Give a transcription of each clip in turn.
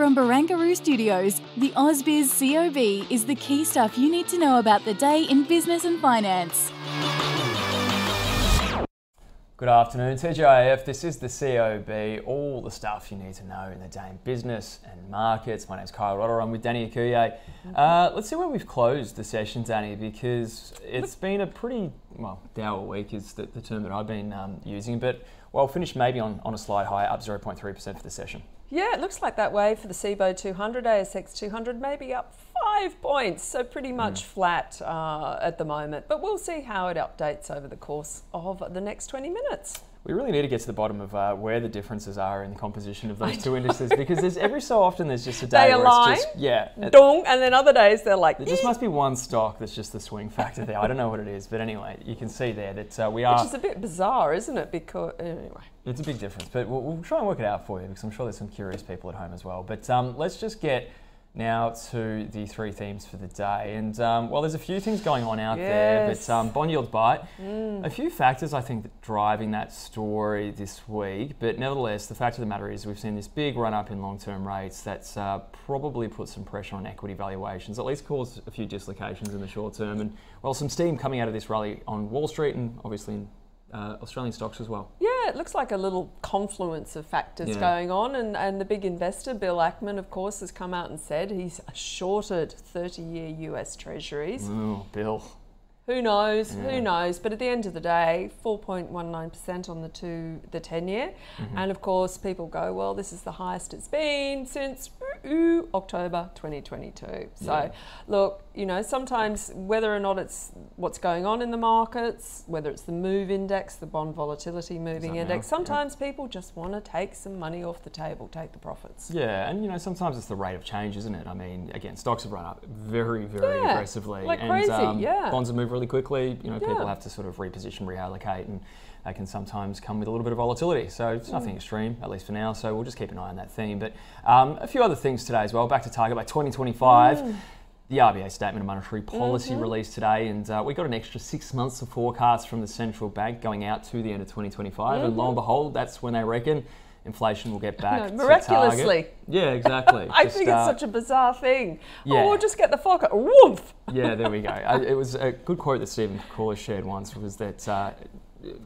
From Barangaroo Studios, the AusBiz COB is the key stuff you need to know about the day in business and finance. Good afternoon, TGIF. This is the COB, all the stuff you need to know in the day in business and markets. My name's Kyle Rodda. I'm with Danny Akuye. Uh, let's see where we've closed the session, Danny, because it's been a pretty, well, dour week is the, the term that I've been um, using, but well, finished maybe on, on a slight high, up 0.3% for the session. Yeah, it looks like that way for the Cboe 200, ASX 200, maybe up five points, so pretty much mm. flat uh, at the moment. But we'll see how it updates over the course of the next 20 minutes. We really need to get to the bottom of uh, where the differences are in the composition of those two indices because there's every so often there's just a day they where align, it's just yeah, dong, and then other days they're like. There just must be one stock that's just the swing factor there. I don't know what it is, but anyway, you can see there that uh, we are. Which is a bit bizarre, isn't it? Because anyway. It's a big difference, but we'll, we'll, try and work it out for you because I'm sure there's some curious people at home as well. But um, let's just get now to the three themes for the day. And um, well, there's a few things going on out yes. there, but um, bond yields bite. Mm. A few factors I think that driving that story this week. But nevertheless, the fact of the matter is we've seen this big run up in long-term rates that's uh, probably put some pressure on equity valuations, at least caused a few dislocations in the short term. And well, some steam coming out of this rally on Wall Street and obviously in uh, Australian stocks as well. Yeah, it looks like a little confluence of factors yeah. going on. And, and the big investor, Bill Ackman, of course, has come out and said he's shorted 30 year US treasuries. Oh, Bill. Who knows? Yeah. Who knows? But at the end of the day, 4.19% on the two, the 10 year. Mm-hmm. And of course, people go, well, this is the highest it's been since ooh, October 2022. So, yeah. look, you know, sometimes whether or not it's what's going on in the markets, whether it's the MOVE index, the bond volatility moving index, sometimes yeah. people just want to take some money off the table, take the profits. Yeah, and you know, sometimes it's the rate of change, isn't it? I mean, again, stocks have run up very, very aggressively. Like and, crazy, um, yeah. Bonds have moved really quickly. You know, yeah. people have to sort of reposition, reallocate, and that can sometimes come with a little bit of volatility. So it's nothing mm. extreme, at least for now. So we'll just keep an eye on that theme. But um, a few other things today as well. Back to target by 2025. Mm. The RBA Statement of Monetary Policy mm-hmm. released today, and uh, we got an extra six months of forecast from the central bank going out to the end of 2025. Mm-hmm. And lo and mm-hmm. behold, that's when they reckon inflation will get back no, miraculously. Yeah, exactly. I just, think it's uh, such a bizarre thing. Oh, yeah. Oh, we'll just get the fuck woof. yeah, there we go. I, it was a good quote that Stephen Koukoulas shared once was that. Uh,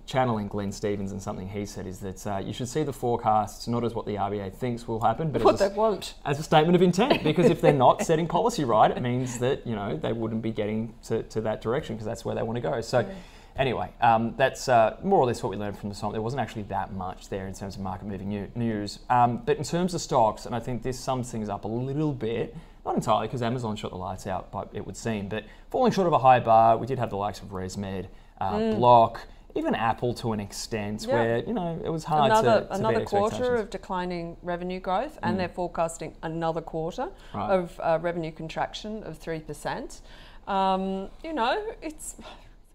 channeling Glenn Stevens and something he said is that uh, you should see the forecasts not as what the RBA thinks will happen, but what as, they won't. as a statement of intent. Because if they're not setting policy right, it means that you know they wouldn't be getting to, to that direction because that's where they want to go. So. Yeah. Anyway, um, that's uh, more or less what we learned from the song. There wasn't actually that much there in terms of market moving news. Um, but in terms of stocks, and I think this sums things up a little bit, not entirely because Amazon shot the lights out, but it would seem, but falling short of a high bar, we did have the likes of ResMed, uh, mm. Block, even Apple to an extent, yeah. where you know it was hard another, to, to another quarter of declining revenue growth, and mm. they're forecasting another quarter right. of uh, revenue contraction of three percent. Um, you know, it's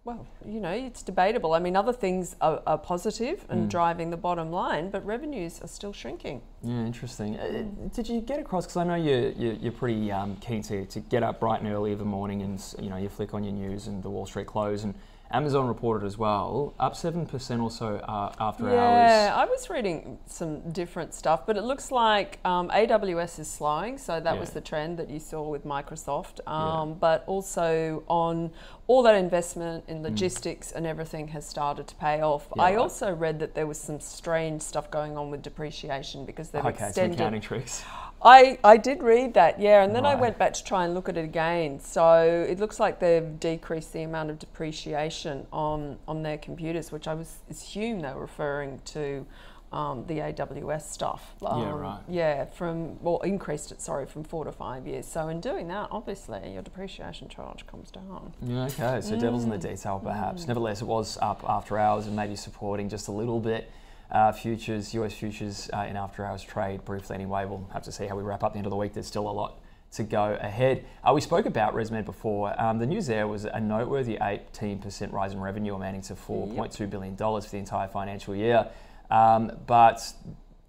well, you know, it's debatable. I mean, other things are, are positive and mm. driving the bottom line, but revenues are still shrinking. Yeah, interesting. Uh, did you get across? Because I know you're, you're, you're pretty um, keen to, to get up bright and early in the morning and you know you flick on your news and the Wall Street close and Amazon reported as well, up 7% or so uh, after yeah, hours. Yeah, I was reading some different stuff, but it looks like um, AWS is slowing. So that yeah. was the trend that you saw with Microsoft. Um, yeah. But also on all that investment in mm. logistics mm. and everything has started to pay off. I also read that there was some strange stuff going on with depreciation because they've okay, extended. Some accounting tricks. I, I did read that, yeah, and then right. I went back to try and look at it again. So it looks like they've decreased the amount of depreciation on on their computers, which I was assume they were referring to um, the AWS stuff. Um, yeah, right. Yeah, from well, increased it. Sorry, from four to five years. So in doing that, obviously your depreciation charge comes down. Yeah, okay. So mm. devil's in the detail, perhaps. Mm. Nevertheless, it was up after hours and maybe supporting just a little bit. Uh, futures, US futures uh, in after hours trade briefly anyway. We'll have to see how we wrap up the end of the week. There's still a lot to go ahead. Uh, we spoke about ResMed before. Um, the news there was a noteworthy 18% rise in revenue, amounting to $4.2 yep. billion dollars for the entire financial year. Um, but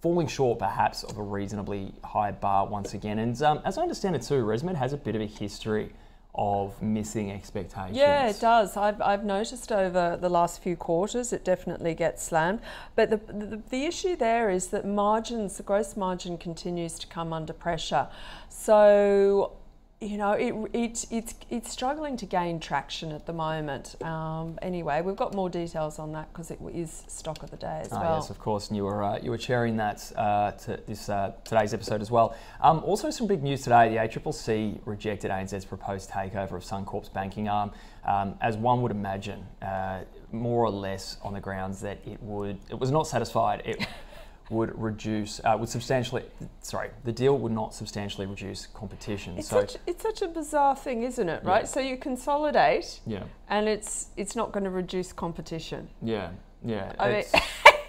falling short perhaps of a reasonably high bar once again. And um, as I understand it too, ResMed has a bit of a history of missing expectations. Yeah, it does. I've, I've noticed over the last few quarters it definitely gets slammed. But the, the, the issue there is that margins, the gross margin continues to come under pressure. So you know, it, it, it's, it's struggling to gain traction at the moment. Um, anyway, we've got more details on that because it is stock of the day as oh, well. Yes, of course, and you were, uh, you were chairing that uh, to this uh, today's episode as well. Um, also, some big news today: the ACCC rejected ANZ's proposed takeover of Suncorp's banking arm, um, as one would imagine, uh, more or less on the grounds that it would it was not satisfied. It, would reduce, uh, would substantially, sorry, the deal would not substantially reduce competition. It's, so, such, it's such a bizarre thing, isn't it, right? Yeah. So you consolidate yeah. and it's, it's not going to reduce competition. Yeah, yeah. I mean,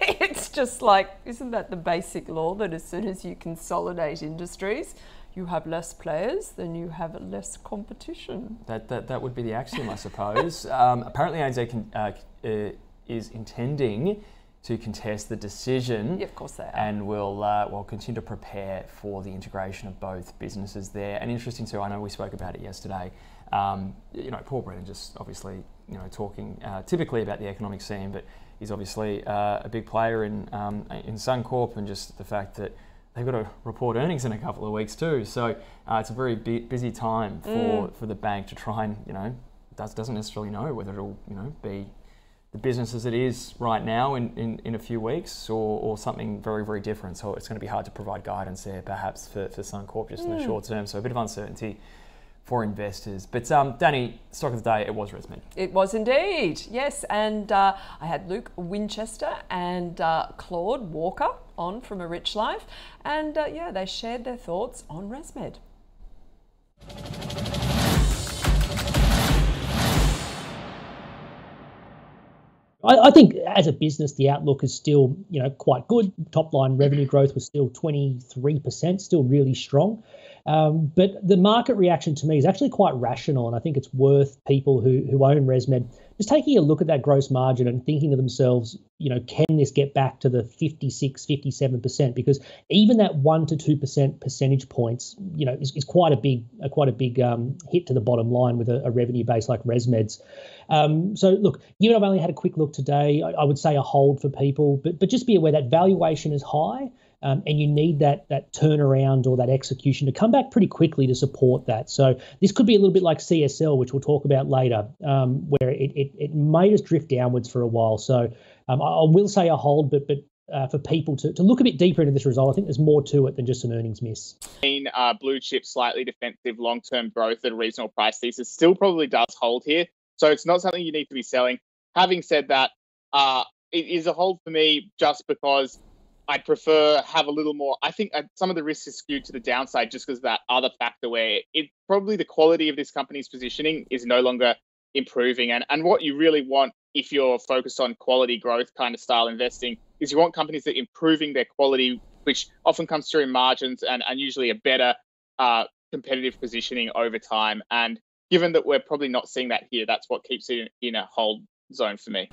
it's just like, isn't that the basic law that as soon as you consolidate industries, you have less players, then you have less competition. That, that, that would be the axiom, I suppose. um, apparently, ANZ can, uh, uh, is intending to contest the decision. Yeah, of course they are. And we'll, uh, we'll continue to prepare for the integration of both businesses there. And interesting too, I know we spoke about it yesterday. Um, you know, Paul Brennan just obviously, you know, talking uh, typically about the economic scene, but he's obviously uh, a big player in, um, in Suncorp and just the fact that they've got to report earnings in a couple of weeks too. So uh, it's a very busy time for, mm. for the bank to try and, you know, does, doesn't necessarily know whether it'll, you know, be the business as it is right now in, in, in a few weeks or, or something very, very different. So it's going to be hard to provide guidance there perhaps for, for Suncorp just mm. in the hmm. short term. So a bit of uncertainty for investors. But um, Danny, stock of the day, it was ResMed. It was indeed, yes. And uh, I had Luke Winchester and uh, Claude Walker on from A Rich Life. And uh, yeah, they shared their thoughts on ResMed. I, I, think as a business, the outlook is still, you know, quite good. Top line revenue growth was still 23%, still really strong. Um, but the market reaction to me is actually quite rational, and I think it's worth people who, who own ResMed just taking a look at that gross margin and thinking to themselves, you know, can this get back to the 56, 57%? Because even that one to two percent percentage points, you know, is, is quite a big, a, quite a big um, hit to the bottom line with a, a revenue base like ResMed's. Um, so look, given I've only had a quick look today, I, I would say a hold for people, but but just be aware that valuation is high um, and you need that that turnaround or that execution to come back pretty quickly to support that. So this could be a little bit like CSL, which we'll talk about later, um, where it, it, it may just drift downwards for a while. So um, I, I, will say a hold, but but uh, for people to, to look a bit deeper into this result, I think there's more to it than just an earnings miss. Uh, blue chip, slightly defensive, long term growth at a reasonable price thesis still probably does hold here. So it's not something you need to be selling. Having said that, uh, it is a hold for me just because I'd prefer have a little more. I think uh, some of the risk is skewed to the downside just because that other factor where it probably the quality of this company's positioning is no longer improving. And and what you really want if you're focused on quality growth kind of style investing is you want companies that are improving their quality, which often comes through margins and, and usually a better uh, competitive positioning over time. And given that we're probably not seeing that here, that's what keeps it in, in a hold zone for me.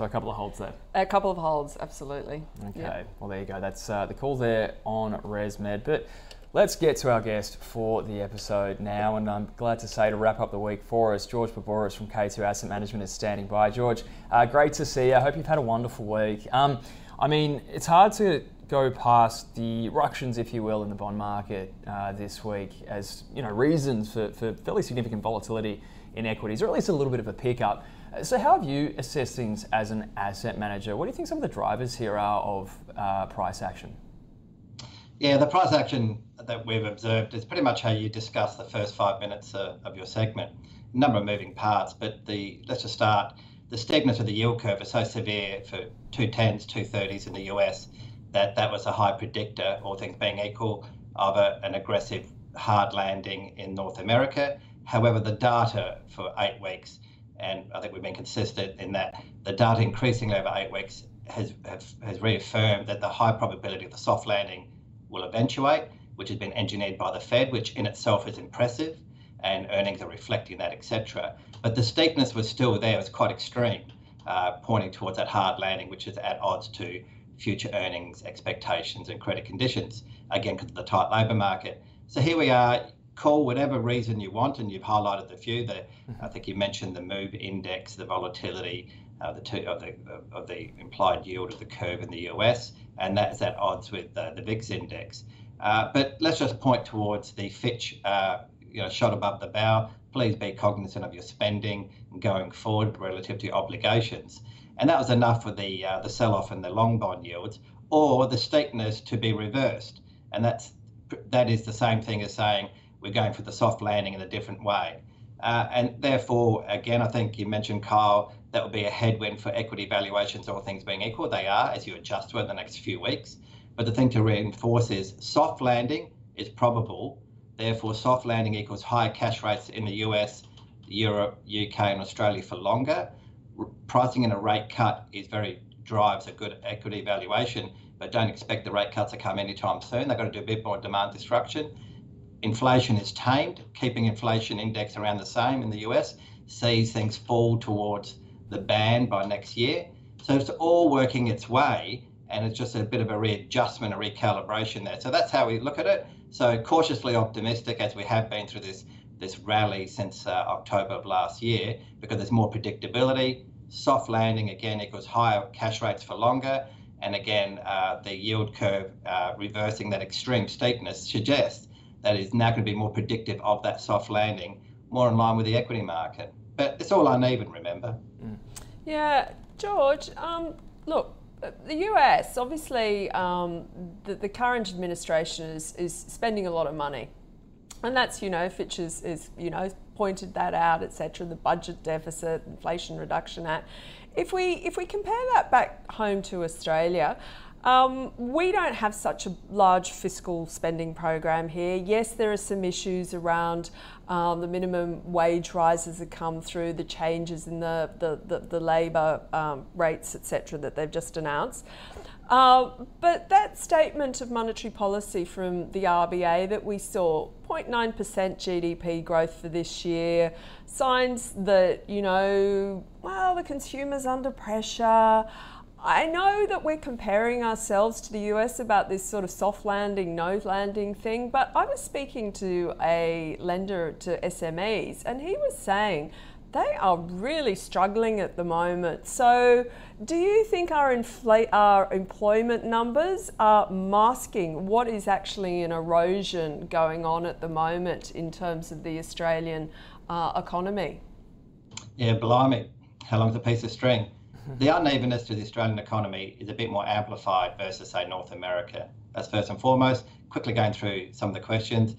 So a couple of holds there. A couple of holds, absolutely. Okay. Yep. Well, there you go. That's uh, the call there on ResMed. But let's get to our guest for the episode now. And I'm glad to say to wrap up the week for us, George Boubouras from K2 Asset Management is standing by. George, uh, great to see you. I hope you've had a wonderful week. Um, I mean, it's hard to go past the ructions, if you will, in the bond market uh, this week as you know reasons for, for fairly significant volatility in equities, or at least a little bit of a pickup. So, how have you assessed things as an asset manager? What do you think some of the drivers here are of uh, price action? Yeah, the price action that we've observed is pretty much how you discuss the first five minutes uh, of your segment. Number of moving parts, but the let's just start. The steepness of the yield curve is so severe for two tens, two thirties in the US that that was a high predictor, all things being equal, of a, an aggressive hard landing in North America. However, the data for eight weeks and I think we've been consistent in that the data increasingly over eight weeks has, has, has reaffirmed that the high probability of the soft landing will eventuate, which has been engineered by the Fed, which in itself is impressive, and earnings are reflecting that, etc. But the steepness was still there; it was quite extreme, uh, pointing towards that hard landing, which is at odds to future earnings expectations and credit conditions, again, because of the tight labour market. So here we are, call whatever reason you want, and you've highlighted a few. The, I think you mentioned the MOVE index, the volatility, uh, the two of the of the implied yield of the curve in the US, and that's at odds with uh, the VIX index. Uh, but let's just point towards the Fitch, uh, you know, shot above the bow. Please be cognizant of your spending going forward relative to your obligations, and that was enough for the uh, the sell-off in the long bond yields, or the steepness to be reversed, and that's that is the same thing as saying we're going for the soft landing in a different way. Uh, and therefore, again, I think you mentioned, Kyle, that will be a headwind for equity valuations, all things being equal. They are as you adjust to in the next few weeks. But the thing to reinforce is soft landing is probable. Therefore, soft landing equals higher cash rates in the US, Europe, UK, and Australia for longer. Pricing in a rate cut is very drives a good equity valuation, but don't expect the rate cuts to come anytime soon. They've got to do a bit more demand destruction inflation is tamed, keeping inflation index around the same in the US, sees things fall towards the band by next year. So it's all working its way, and it's just a bit of a readjustment, a recalibration there. So that's how we look at it. So cautiously optimistic as we have been through this this rally since uh, October of last year, because there's more predictability. Soft landing again equals higher cash rates for longer, and again uh, the yield curve uh, reversing that extreme steepness suggests that is now going to be more predictive of that soft landing, more in line with the equity market. But it's all uneven, remember. Mm. Yeah, George, um, look, the US, obviously, um, the, the, current administration is, is spending a lot of money. And that's, you know, Fitch is, is you know, pointed that out, etc. The budget deficit, Inflation Reduction Act. If we if we compare that back home to Australia, um, we don't have such a large fiscal spending program here. Yes, there are some issues around um, the minimum wage rises that come through, the changes in the, the, the, the labour um, rates, etc., that they've just announced. Uh, but that statement of monetary policy from the RBA that we saw 0.9% GDP growth for this year, signs that, you know, well, the consumer's under pressure. I know that we're comparing ourselves to the US about this sort of soft landing, no landing thing, but I was speaking to a lender to SMEs and he was saying they are really struggling at the moment. So, do you think our, infl- our employment numbers are masking what is actually an erosion going on at the moment in terms of the Australian uh, economy? Yeah, blimey, how long's a piece of string? The unevenness to the Australian economy is a bit more amplified versus, say, North America. That's first and foremost. Quickly going through some of the questions.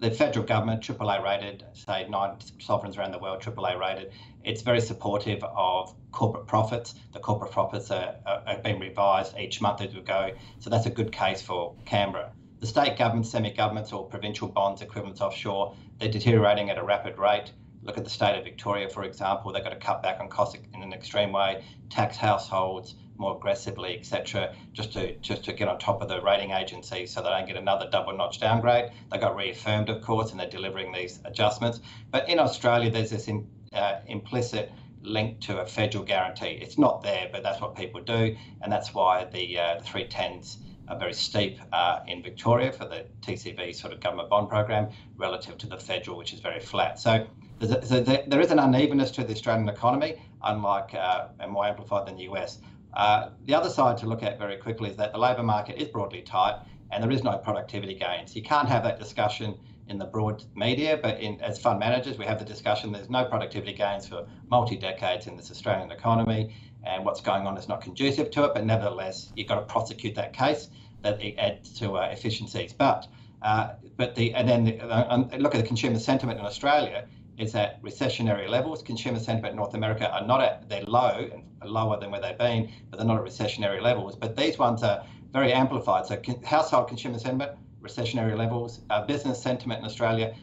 The federal government, AAA rated, say nine sovereigns around the world, AAA rated, it's very supportive of corporate profits. The corporate profits are, are, are being revised each month as we go. So that's a good case for Canberra. The state governments, semi governments, or provincial bonds equivalents offshore, they're deteriorating at a rapid rate. Look at the state of Victoria, for example, they've got to cut back on costs in an extreme way, tax households more aggressively, etc., just to just to get on top of the rating agencies so they don't get another double notch downgrade. They got reaffirmed, of course, and they're delivering these adjustments. But in Australia, there's this in, uh, implicit link to a federal guarantee. It's not there, but that's what people do, and that's why the, uh, the 310s are very steep uh, in Victoria for the TCV sort of government bond program relative to the federal, which is very flat. So so there is an unevenness to the Australian economy, unlike uh, and more amplified than the US. Uh, the other side to look at very quickly is that the labour market is broadly tight and there is no productivity gains. You can't have that discussion in the broad media, but in, as fund managers, we have the discussion there's no productivity gains for multi decades in this Australian economy, and what's going on is not conducive to it. But nevertheless, you've got to prosecute that case that it adds to uh, efficiencies. But uh, but the and then the, uh, look at the consumer sentiment in Australia is at recessionary levels. Consumer sentiment in North America are not at, they're low and lower than where they've been, but they're not at recessionary levels. But these ones are very amplified. So household consumer sentiment, recessionary levels. Uh, business sentiment in Australia,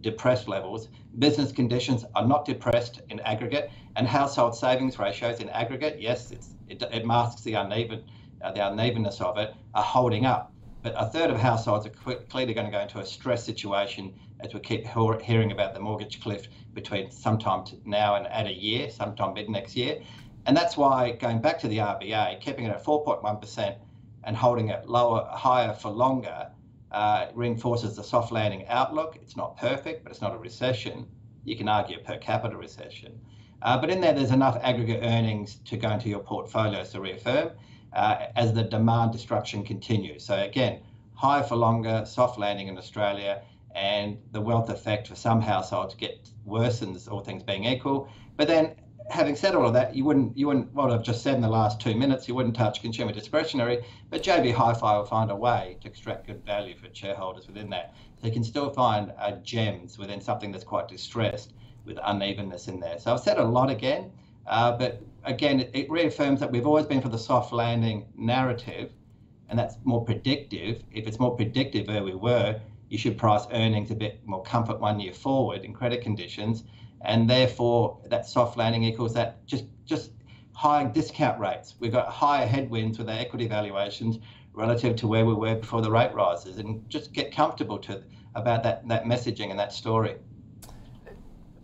depressed levels. Business conditions are not depressed in aggregate. And household savings ratios in aggregate, yes, it, it masks the uneven, uh, the unevenness of it, are holding up. But a third of households are clearly going to go into a stress situation as we keep hearing about the mortgage cliff between sometime now and at a year, sometime mid next year. And that's why going back to the RBA, keeping it at 4.1% and holding it lower, higher for longer uh, reinforces the soft landing outlook. It's not perfect, but it's not a recession. You can argue a per capita recession. Uh, but in there, there's enough aggregate earnings to go into your portfolios to reaffirm uh, as the demand destruction continues. So again, higher for longer, soft landing in Australia, and the wealth effect for some households get worsens, all things being equal. But then having said all of that, you wouldn't you wouldn't what I've just said in the last two minutes, you wouldn't touch consumer discretionary, but JB Hi-Fi will find a way to extract good value for shareholders within that. You can still find uh, gems within something that's quite distressed with unevenness in there. So I've said a lot again, uh, but again, it, it reaffirms that we've always been for the soft landing narrative, and that's more predictive. If it's more predictive where we were, you should price earnings a bit more comfort one year forward in credit conditions and therefore that soft landing equals that just just high discount rates. We've got higher headwinds with our equity valuations relative to where we were before the rate rises, and just get comfortable to about that that messaging and that story.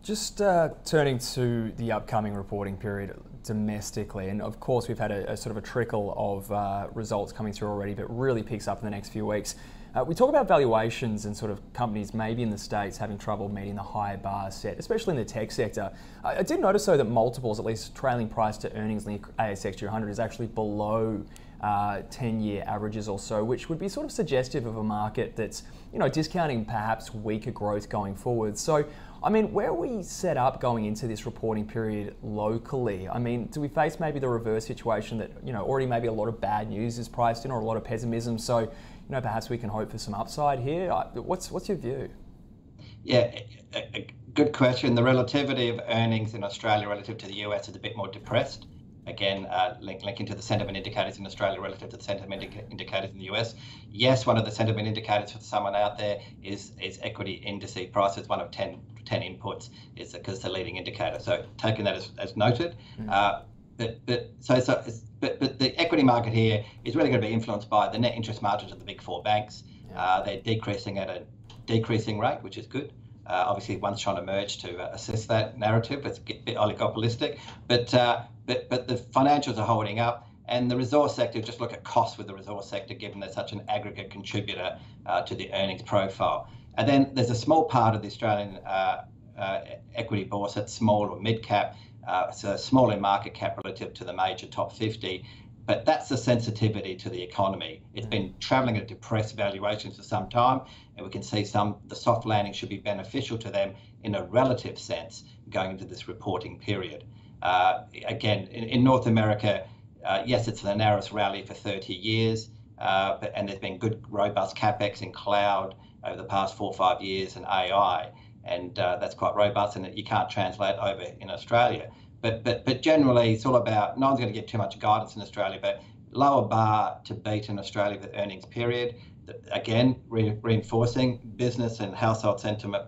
Just uh, turning to the upcoming reporting period domestically, and of course we've had a, a sort of a trickle of uh, results coming through already, but really picks up in the next few weeks. Uh, we talk about valuations and sort of companies maybe in the States having trouble meeting the higher bar set, especially in the tech sector. I, I did notice though that multiples, at least trailing price to earnings in the ASX 200, is actually below uh, 10 year averages or so, which would be sort of suggestive of a market that's, you know, discounting perhaps weaker growth going forward. So, I mean, where are we set up going into this reporting period locally? I mean, do we face maybe the reverse situation that, you know, already maybe a lot of bad news is priced in or a lot of pessimism? So, you know, perhaps we can hope for some upside here. What's what's your view? Yeah, a, a good question. The relativity of earnings in Australia relative to the US is a bit more depressed. Again, uh, link, linking to the sentiment indicators in Australia relative to the sentiment indica- indicators in the US. Yes, one of the sentiment indicators for someone out there is is equity indice prices. One of 10, 10 inputs is because the leading indicator. So taking that as, as noted. Mm. Uh, but, but so so but but the equity market here is really going to be influenced by the net interest margins of the big four banks. Yeah. Uh, they're decreasing at a decreasing rate, which is good. Uh, obviously, one's trying to merge to uh, assess that narrative. It's a bit oligopolistic, but uh, but but the financials are holding up, and the resource sector. Just look at costs with the resource sector, given they're such an aggregate contributor uh, to the earnings profile. And then there's a small part of the Australian uh, equity bourse that's small or mid cap uh, so small in market cap relative to the major top 50. But that's the sensitivity to the economy. It's been travelling at depressed valuations for some time, and we can see some the soft landing should be beneficial to them in a relative sense going into this reporting period. Uh, again, in, in, North America, uh, yes, it's the narrowest rally for 30 years, uh, but, and there's been good, robust capex in cloud over the past four or five years and AI and uh, that's quite robust, and that you can't translate over in Australia. But but but generally, it's all about. No one's going to get too much guidance in Australia, but lower bar to beat in Australia for earnings period. Again, re- reinforcing business and household sentiment,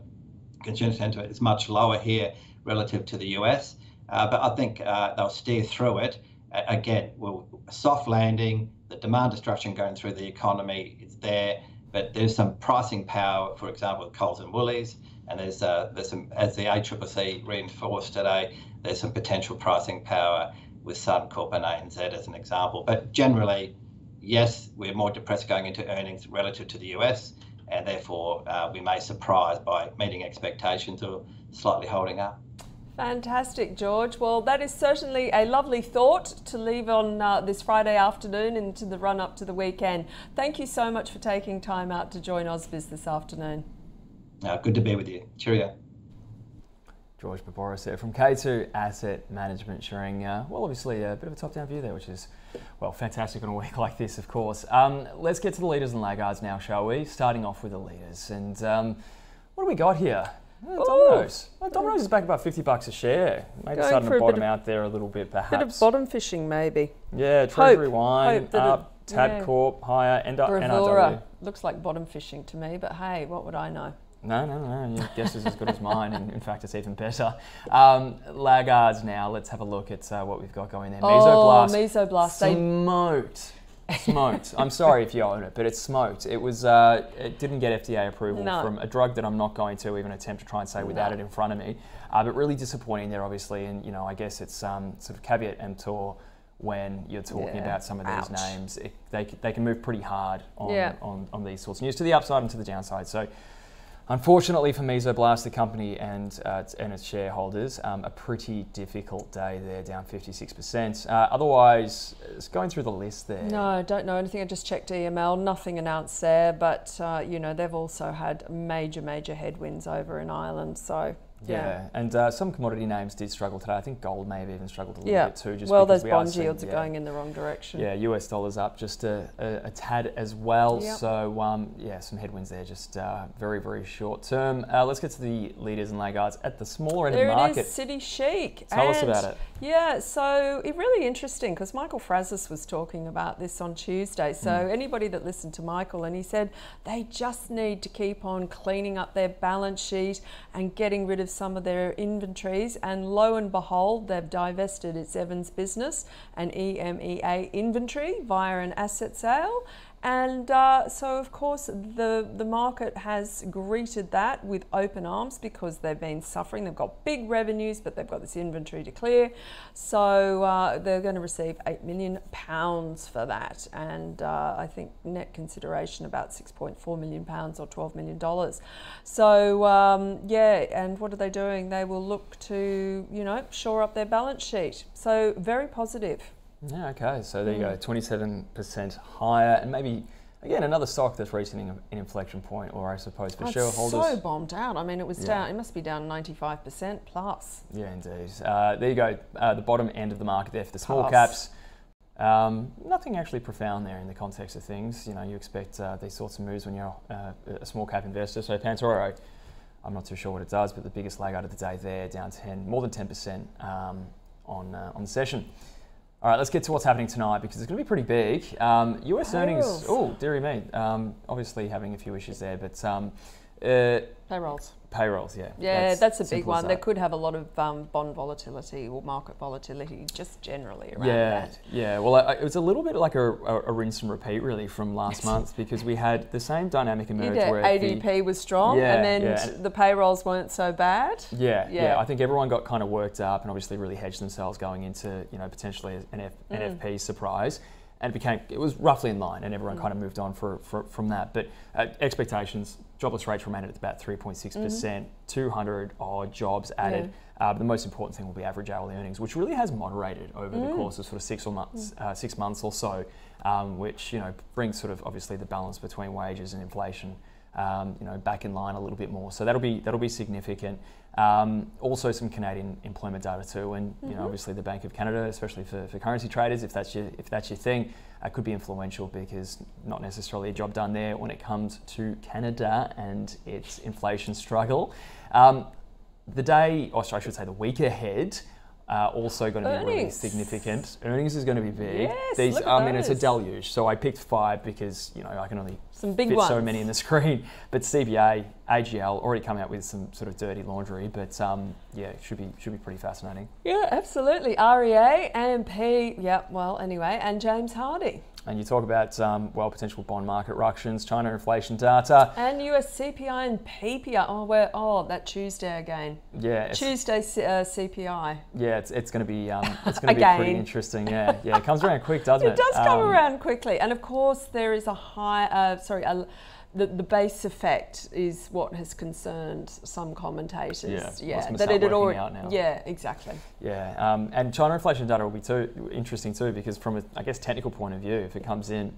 consumer sentiment is much lower here relative to the US. Uh, but I think uh, they'll steer through it. Uh, again, we'll, soft landing, the demand destruction going through the economy is there, but there's some pricing power, for example, with Coles and Woolies. And there's uh, there's some as the ACCC reinforced today, there's some potential pricing power with Suncorp and ANZ as an example. But generally, yes, we're more depressed going into earnings relative to the US, and therefore uh, we may surprise by meeting expectations or slightly holding up. Fantastic, George. Well, that is certainly a lovely thought to leave on uh, this Friday afternoon into the run up to the weekend. Thank you so much for taking time out to join Ausbiz this afternoon. Uh, good to be with you. Cheerio. George Boubouras there from K2 Asset Management, sharing, uh, well, obviously a bit of a top down view there, which is, well, fantastic on a week like this, of course. Um, let's get to the leaders and laggards now, shall we? Starting off with the leaders. And um, what do we got here? Oh, Domino's. Well, Domino's is back about 50 bucks a share. Maybe Going starting to bottom out there a little bit, perhaps. Bit of bottom fishing, maybe. Yeah, Treasury Hope. Wine Hope up, Tabcorp yeah. higher, end up NRW. Looks like bottom fishing to me, but hey, what would I know? No, no, no. Your guess is as good as mine, and in fact, it's even better. Um, laggards now. Let's have a look at uh, what we've got going there. Mesoblast. Oh, Mesoblast. Smoked. smoked. I'm sorry if you own it, but it's smoked. It was. Uh, it didn't get FDA approval no. from a drug that I'm not going to even attempt to try and say without no. it in front of me. Uh, but really disappointing there, obviously, and you know, I guess it's um, sort of caveat emptor when you're talking Yeah. about some of these Ouch. names. It, they, they can move pretty hard on, Yeah. on, on these sorts of news to the upside and to the downside. So, unfortunately for Mesoblast, the company and, uh, and its shareholders, um, a pretty difficult day there, down 56%. Uh, otherwise, it's going through the list there. No, don't know anything. I just checked EML, nothing announced there, but uh, you know they've also had major, major headwinds over in Ireland. So Yeah, yeah, and uh, some commodity names did struggle today. I think gold may have even struggled a little yeah. bit too. Just well, those we are bond seeing- yields are yeah. going in the wrong direction. Yeah, US dollars up just a, a, a tad as well. Yep. So, um, yeah, some headwinds there, just uh, very, very short term. Uh, let's get to the leaders and laggards at the smaller end There of the it market. is, City Chic. Tell us about it. Yeah, so it really interesting because Michael Frazis was talking about this on Tuesday. So Mm. anybody that listened to Michael and he said they just need to keep on cleaning up their balance sheet and getting rid of some of their inventories. And lo and behold, they've divested its Evans business and EMEA inventory via an asset sale. And uh, so, of course, the, the market has greeted that with open arms because they've been suffering. They've got big revenues, but they've got this inventory to clear. So uh, they're going to receive eight million pounds for that, and uh, I think net consideration about six point four million pounds or twelve million dollars. So um, yeah, and what are they doing? They will look to you know shore up their balance sheet. So very positive. Yeah, okay. So there you go, 27% higher, and maybe again another stock that's reaching an inflection point, or I suppose for Oh, shareholders. so bombed out. I mean, it was Yeah. down. It must be down ninety five percent plus. Yeah, indeed. Uh, there you go, uh, the bottom end of the market there for the small Pass. caps. Um, nothing actually profound there in the context of things. You know, you expect uh, these sorts of moves when you're uh, a small cap investor. So Pantoro, I'm not too sure what it does, but the biggest lag out of the day there, down 10, more than 10% um, on uh, on the session. All right, let's get to what's happening tonight because it's going to be pretty big. Um, US earnings. Oh, dearie me. Um, obviously having a few issues there, but um, uh, Payrolls. payrolls. Yeah. Yeah, that's, a big one. They could have a lot of um, bond volatility or market volatility just generally around Yeah, that. yeah. Well, I, it was a little bit like a, a, a rinse and repeat, really, from last month because we had the same dynamic emerge Yeah, where ADP the, was strong, Yeah, and then yeah. the payrolls weren't so bad. yeah, yeah, Yeah. I think everyone got kind of worked up and obviously really hedged themselves going into you know potentially an F, Mm. NFP surprise, and it became it was roughly in line, and Mm. everyone kind of moved on for, for from that. But uh, expectations, jobless rates remained at about three point six percent, two hundred odd jobs added. Uh, but the most important thing will be average hourly earnings, which really has moderated over Mm. the course of sort of six or months, uh, six months or so, um, which you know brings sort of obviously the balance between wages and inflation, um, you know, back in line a little bit more. So that'll be that'll be significant. Um, also, some Canadian employment data too, and you know, obviously the Bank of Canada, especially for, for currency traders, if that's your if that's your thing, uh, could be influential because not necessarily a job done there when it comes to Canada and its inflation struggle. Um, the day, or sorry, I should say the week ahead, uh, also going to be really significant. Earnings is going to be big. Yes, These, look at I mean, it's a deluge. So I picked five because you know I can only Some big fit ones. so many in the screen. But CBA, AGL already come out with some sort of dirty laundry. But um, yeah, it should be should be pretty fascinating. Yeah, absolutely. REA, AMP, yeah, well, anyway, and James Hardie. And you talk about um, well potential bond market ructions, China inflation data. And US CPI and PPI. Oh, we're, oh, that Tuesday again. Yeah, Tuesday uh, CPI. yeah, it's, it's going to be um, it's going to be pretty interesting. Yeah, yeah, it comes around quick, doesn't it? It does come Um, around quickly, and of course there is a high. Uh, sorry, a, the, the base effect is what has concerned some commentators. Yeah, yeah, that it had already. out now. Yeah, exactly. Yeah, um, and China inflation data will be too interesting too because from a I guess technical point of view, if it comes in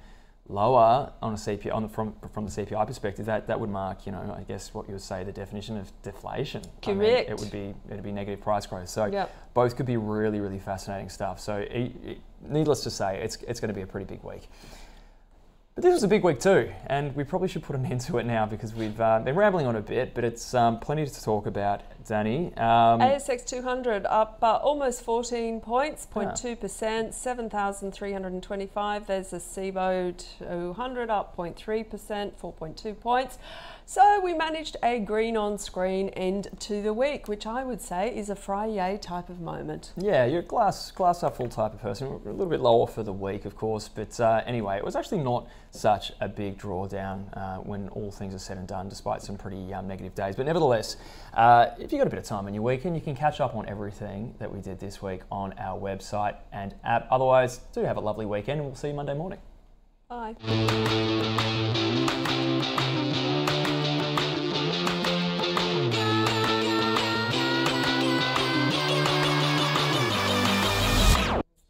lower on a CPI on the, from from the CPI perspective, that, that would mark you know I guess what you would say the definition of deflation. I mean, Correct. it would be it'd be negative price growth. So Yep. both could be really really fascinating stuff. So e- e- needless to say, it's it's going to be a pretty big week. But this was a big week too, and we probably should put an end to it now because we've uh, been rambling on a bit, but it's um, plenty to talk about, Danny. Um, ASX 200 up uh, almost 14 points, Ah. 0.2%, 7,325. There's a Cboe 200 up 0.3%, 4.2 points. So we managed a green on screen end to the week, which I would say is a Friday type of moment. Yeah, you're a glass glass half full type of person. We're a little bit lower for the week, of course, but uh, anyway, it was actually not such a big drawdown uh, when all things are said and done, despite some pretty um, negative days. But nevertheless, uh, if you've got a bit of time in your weekend, you can catch up on everything that we did this week on our website and app. Otherwise, do have a lovely weekend, and we'll see you Monday morning. Bye.